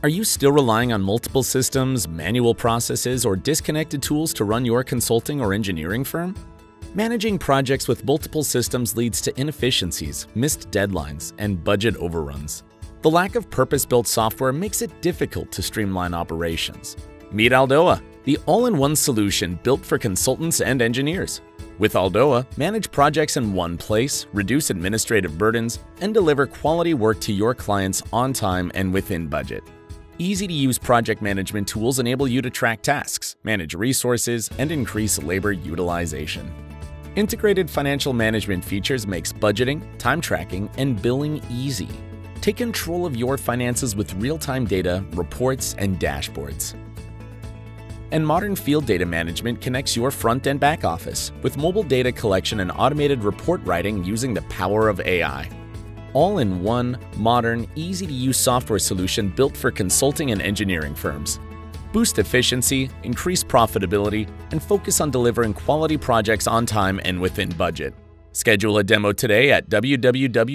Are you still relying on multiple systems, manual processes, or disconnected tools to run your consulting or engineering firm? Managing projects with multiple systems leads to inefficiencies, missed deadlines, and budget overruns. The lack of purpose built software makes it difficult to streamline operations. Meet Aldoa, the all in one solution built for consultants and engineers. With Aldoa, manage projects in one place, reduce administrative burdens, and deliver quality work to your clients on time and within budget. Easy to use project management tools enable you to track tasks, manage resources, and increase labor utilization. Integrated financial management features makes budgeting, time tracking, and billing easy. Take control of your finances with real-time data, reports, and dashboards. And modern field data management connects your front and back office with mobile data collection and automated report writing using the power of AI all in one, modern, easy to use software solution built for consulting and engineering firms. Boost efficiency, increase profitability, and focus on delivering quality projects on time and within budget. Schedule a demo today at www.aldoa.com.